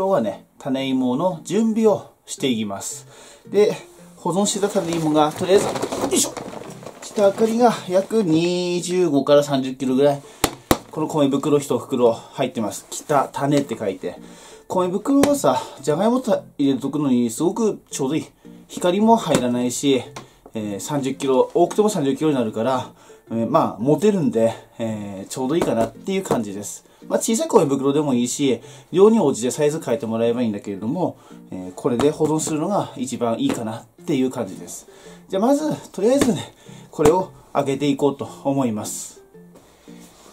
今日はね、種芋の準備をしていきます。で、保存してた種芋が、とりあえず、よいしょ下明かりが約25から30キロぐらい、この米袋1袋入ってます。北種って書いて。米袋はさ、じゃがいも入れとくのにすごくちょうどいい。光も入らないし、えー、30キロ、多くても30キロになるから、えー、まあ、持てるんで、えー、ちょうどいいかなっていう感じです。まあ、小さい米袋でもいいし、量に応じてサイズ変えてもらえばいいんだけれども、えー、これで保存するのが一番いいかなっていう感じです。じゃあまず、とりあえずね、これを揚げていこうと思います。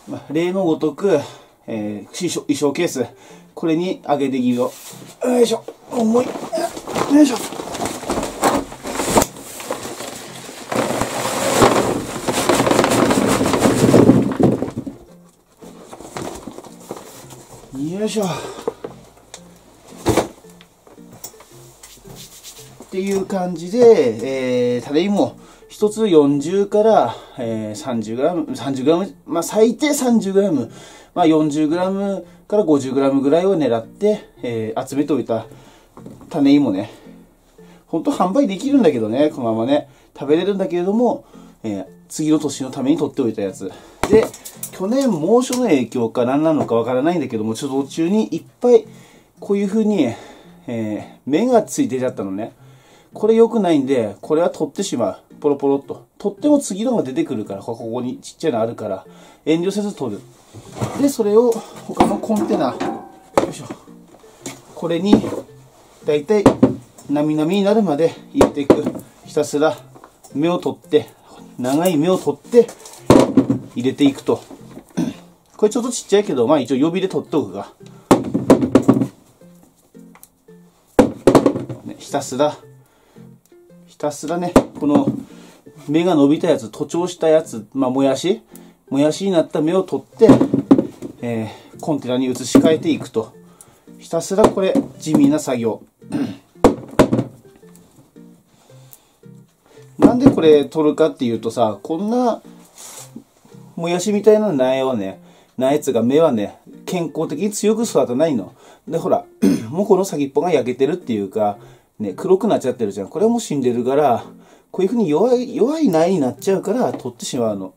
まあ、例のごとく、えー、衣装ケース、これに揚げていきよう。よいしょ。重い。よいしょ。よいしょ。っていう感じで、えー、タレ芋、一つ40から、えー、30g、30g、まあ最低 30g、まあ 40g から 50g ぐらいを狙って、えー、集めておいた種芋ね。ほんと販売できるんだけどね、このままね。食べれるんだけれども、えー、次の年のために取っておいたやつ。で、去年猛暑の影響か何なのかわからないんだけども、ちょっと途中にいっぱい、こういう風に、えー、芽がついてちゃったのね。これ良くないんで、これは取ってしまう。ポロポロっと。取っても次のが出てくるから、ここにちっちゃいのあるから、遠慮せず取る。で、それを他のコンテナ、よいしょ。これに、だいたい、なみなみになるまで入れていく。ひたすら、芽を取って、長い芽を取って、入れていくと。これちょっとちっちゃいけど、まあ一応予備で取っておくが。ね、ひたすら、ひたすらね、この芽が伸びたやつ、徒長したやつ、まあもやし、もやしになった芽を取って、えー、コンテナに移し替えていくと。ひたすらこれ、地味な作業。なんでこれ取るかっていうとさ、こんな、もやしみたいな苗はね、苗つが芽はね、健康的に強く育たないの。で、ほら、もうこの先っぽが焼けてるっていうか、ね、黒くなっちゃってるじゃん。これはもう死んでるから、こういうふうに弱い、弱い苗になっちゃうから取ってしまうの。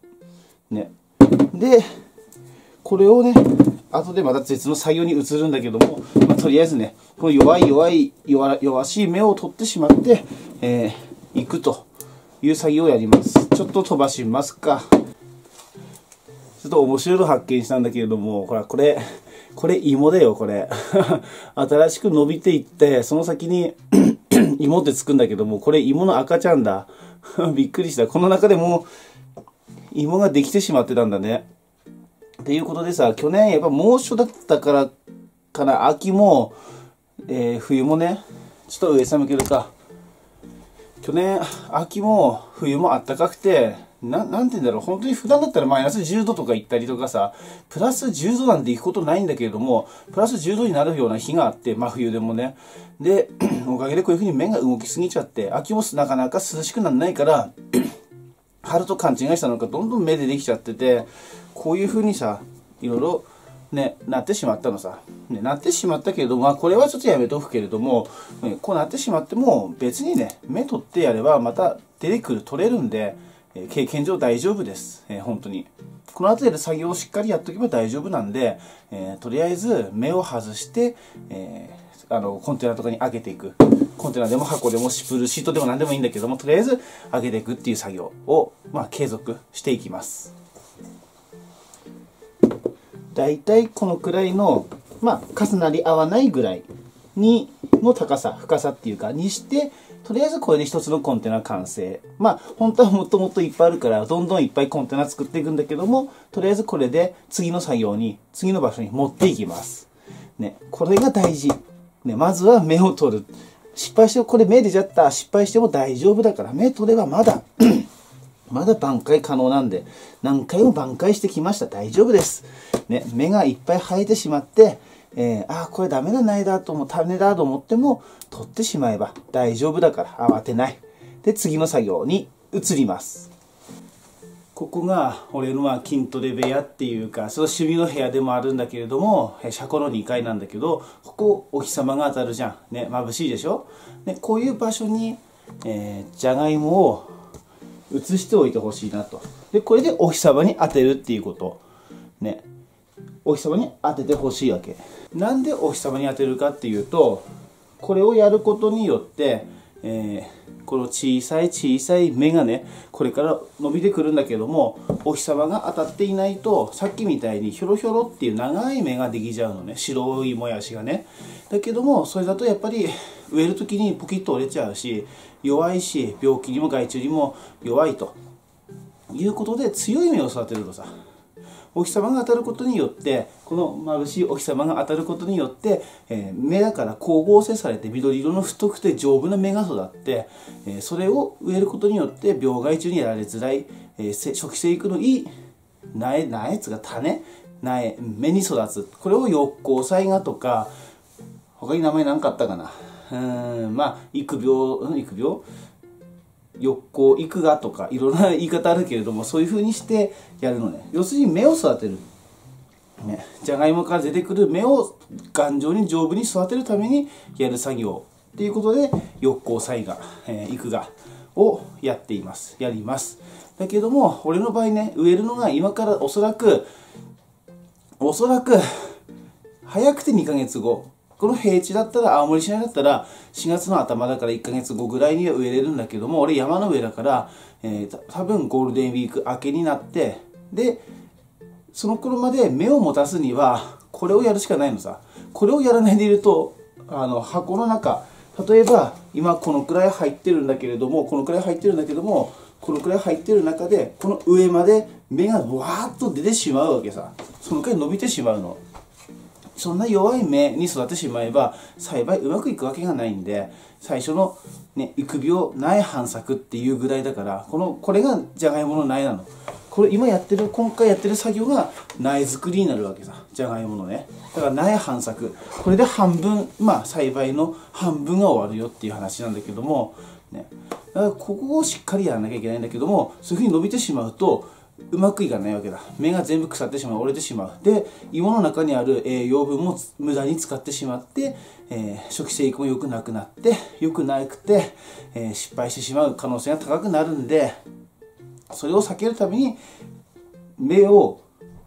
ね。で、これをね、後でまた別の作業に移るんだけども、まあ、とりあえずね、この弱い弱い弱、弱しい芽を取ってしまって、えー、いくという作業をやります。ちょっと飛ばしますか。ちょっと面白いの発見したんだけれども、ほら、これ、これ芋だよ、これ。新しく伸びていって、その先に 芋ってつくんだけども、これ芋の赤ちゃんだ。びっくりした。この中でも芋ができてしまってたんだね。っていうことでさ、去年やっぱ猛暑だったからかな、秋も、えー、冬もね、ちょっと上向けるか。去年、秋も冬も暖かくて、ななんて言うんだろう、本当に普段だったらマイナス10度とか行ったりとかさ、プラス10度なんて行くことないんだけれども、プラス10度になるような日があって、真冬でもね。で、おかげでこういう風に目が動きすぎちゃって、秋もなかなか涼しくならないから、春と勘違いしたのか、どんどん目でできちゃってて、こういう風にさ、いろいろ、ね、なってしまったのさ。ね、なってしまったけれども、まあ、これはちょっとやめとくけれども、ね、こうなってしまっても、別にね、目取ってやれば、また出てくる、取れるんで、経験上大丈夫です。えー、本当に。この辺りで作業をしっかりやっとけば大丈夫なんで、えー、とりあえず目を外して、えー、あの、コンテナとかに上げていく。コンテナでも箱でもシプルシートでも何でもいいんだけども、とりあえず上げていくっていう作業を、まあ、継続していきます。だいたいこのくらいの、まあ、重なり合わないぐらいに、の高さ、深さっていうか、にして、とりあえずこれで一つのコンテナ完成。まあ、本当はもっともっといっぱいあるから、どんどんいっぱいコンテナ作っていくんだけども、とりあえずこれで次の作業に、次の場所に持っていきます。ね、これが大事。ね、まずは目を取る。失敗して、これ目出ちゃった。失敗しても大丈夫だから、目取ればまだ まだ挽回可能なんで、何回も挽回してきました。大丈夫です。ね、目がいっぱい生えてしまって、えー、ああ、これダメだないだと思う、種だと思っても、取ってしまえば大丈夫だから慌てない。で、次の作業に移ります。ここが俺のまあ筋トレ部屋っていうかその趣味の部屋でもあるんだけれども車庫の2階なんだけどここお日様が当たるじゃん。ね眩しいでしょ、ね、こういう場所に、えー、じゃがいもを移しておいてほしいなと。でこれでお日様に当てるっていうこと。ね。お日様に当ててほしいわけ。なんでお日様に当てるかっていうとこれをやることによって、えー、この小さい小さい芽がねこれから伸びてくるんだけどもお日様が当たっていないとさっきみたいにひょろひょろっていう長い芽ができちゃうのね。白いもやしがね。だけどもそれだとやっぱり植える時にポキッと折れちゃうし弱いし病気にも害虫にも弱いということで強い芽を育てるとさ。お日様が当たることによってこの眩しいお日様が当たることによって、えー、芽だから光合成されて緑色の太くて丈夫な芽が育って、えー、それを植えることによって病害虫にやられづらい、えー、初期生育のいい苗苗つが種苗芽に育つ。これを翼光災害とか他に名前何かあったかな？うんまあ育病育病翼光育芽とかいろんな言い方あるけれどもそういうふうにしてやるのね。要するに芽を育てる、ね、じゃがいもから出てくる芽を頑丈に丈夫に育てるためにやる作業っていうことで翼光栽芽、えー、育芽をやっています。やります。だけども俺の場合ね植えるのが今からおそらくおそらく早くて2ヶ月後この平地だったら、青森市内だったら、4月の頭だから1ヶ月後ぐらいには植えれるんだけども、俺山の上だから、えー、多分ゴールデンウィーク明けになって、で、その頃まで目を持たすには、これをやるしかないのさ。これをやらないでいると、あの、箱の中、例えば、今このくらい入ってるんだけれども、このくらい入ってるんだけども、このくらい入ってる中で、この上まで芽がわーっと出てしまうわけさ。そのくらい伸びてしまうの。そんな弱い芽に育ってしまえば栽培うまくいくわけがないんで最初の、ね、育苗苗繁作っていうぐらいだからこのこれがじゃがいもの苗なの。これ今やってる今回やってる作業が苗作りになるわけさ。じゃがいものね。だから苗繁作これで半分まあ栽培の半分が終わるよっていう話なんだけどもね。だからここをしっかりやらなきゃいけないんだけどもそういうふうに伸びてしまうとうまくいかないわけだ。芽が全部腐ってしまう。折れてしまう。で芋の中にある栄養分も無駄に使ってしまって、えー、初期生育も良くなくなって良くなくて、えー、失敗してしまう。可能性が高くなるんでそれを避けるために芽を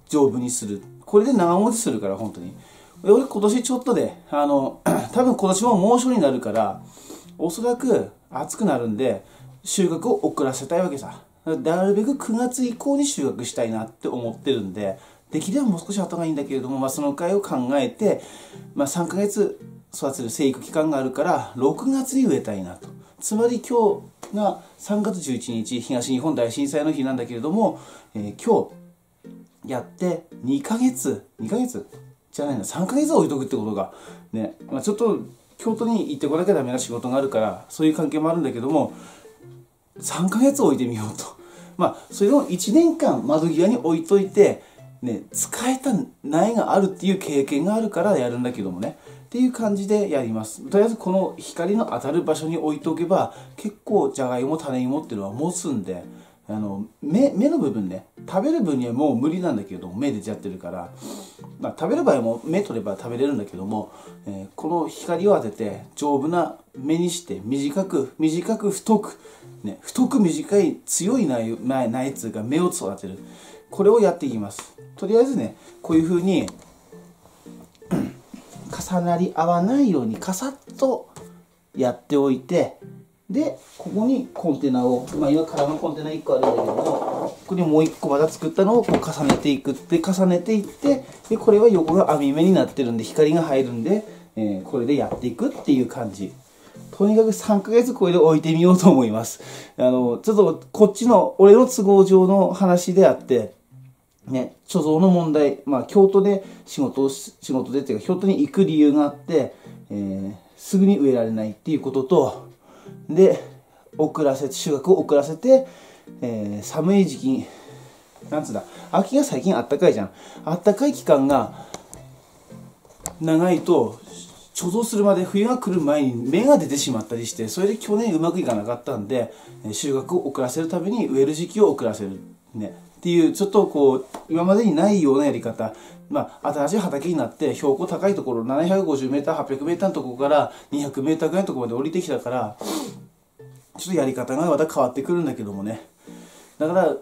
丈夫にする。これで長持ちするから本当に。俺今年ちょっとであの 多分今年も猛暑になるからおそらく暑くなるんで収穫を遅らせたいわけさ。なるべく9月以降に収穫したいなって思ってるんで、できればもう少し後がいいんだけれども、まあ、その回を考えて、まあ、3ヶ月育てる生育期間があるから、6月に植えたいなと。つまり今日が3月11日、東日本大震災の日なんだけれども、えー、今日やって2ヶ月、2ヶ月？じゃないな、3ヶ月置いとくってことが、ね、まあ、ちょっと京都に行ってこなきゃダメな仕事があるから、そういう関係もあるんだけども、3ヶ月置いてみようと。まあ、それを1年間窓際に置いといて、ね、使えた苗があるっていう経験があるからやるんだけどもね。っていう感じでやります。とりあえずこの光の当たる場所に置いておけば、結構じゃがいも、種芋っていうのは持つんで、あの目目の部分ね食べる分にはもう無理なんだけども目出ちゃってるから、まあ、食べる場合も目取れば食べれるんだけども、えー、この光を当てて丈夫な目にして短く短く太く、ね、太く短い強い苗苗つが芽を育てる。これをやっていきます。とりあえずねこういうふうに重なり合わないようにカサッとやっておいてでここにコンテナを、まあ、今空のコンテナ1個あるんだけどもここにもう1個また作ったのをこう重ねていくって重ねていってでこれは横が網目になってるんで光が入るんで、えー、これでやっていくっていう感じ。とにかく3ヶ月これで置いてみようと思います。あのちょっとこっちの俺の都合上の話であってね、貯蔵の問題、まあ、京都で仕事を仕事でっていうか京都に行く理由があって、えー、すぐに植えられないっていうこととで遅らせて収穫を遅らせて、えー、寒い時期なんつうんだ秋が最近あったかいじゃん。あったかい期間が長いと貯蔵するまで冬が来る前に芽が出てしまったりしてそれで去年うまくいかなかったんで収穫を遅らせるために植える時期を遅らせるね。っていう、ちょっとこう、今までにないようなやり方。まあ、新しい畑になって、標高高いところ、750メーター、800メーターのところから200メーターぐらいのところまで降りてきたから、ちょっとやり方がまた変わってくるんだけどもね。だから、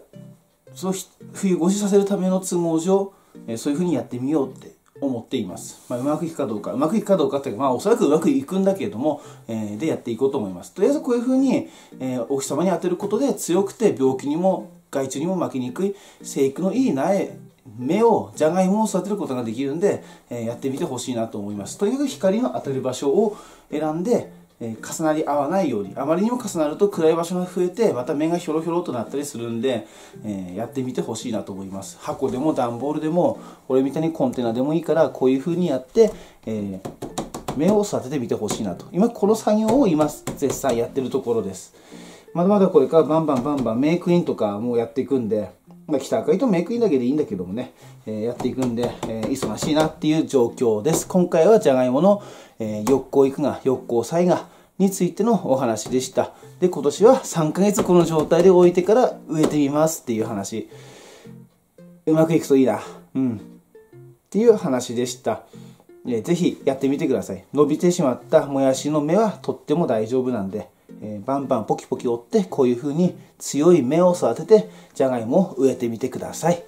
その冬越しさせるための都合上、そういうふうにやってみようって思っています。まあ、うまくいくかどうか、うまくいくかどうかって、まあ、おそらくうまくいくんだけれども、えー、でやっていこうと思います。とりあえずこういうふうに、えー、お日様に当てることで強くて病気にも害虫にも負けにくい生育のいい苗目をじゃがいもを育てることができるんで、えー、やってみてほしいなと思いますとにかく光の当たる場所を選んで、えー、重なり合わないようにあまりにも重なると暗い場所が増えてまた芽がひょろひょろとなったりするんで、えー、やってみてほしいなと思います。箱でも段ボールでもこれみたいにコンテナでもいいからこういう風にやって、え芽を育ててみてほしいなと。今この作業を今絶賛やってるところです。まだまだこれからバンバンバンバンメイクインとかもやっていくんで、まあ、北赤いとメイクインだけでいいんだけどもね、えー、やっていくんで、えー、忙しいなっていう状況です。今回はじゃがいもの、えー、緑光育が、緑光災害についてのお話でした。で、今年は3ヶ月この状態で置いてから植えてみますっていう話。うまくいくといいな。うん。っていう話でした。えー、ぜひやってみてください。伸びてしまったもやしの芽はとっても大丈夫なんで。え、バンバンポキポキ折ってこういう風に強い芽を育ててじゃがいもを植えてみてください。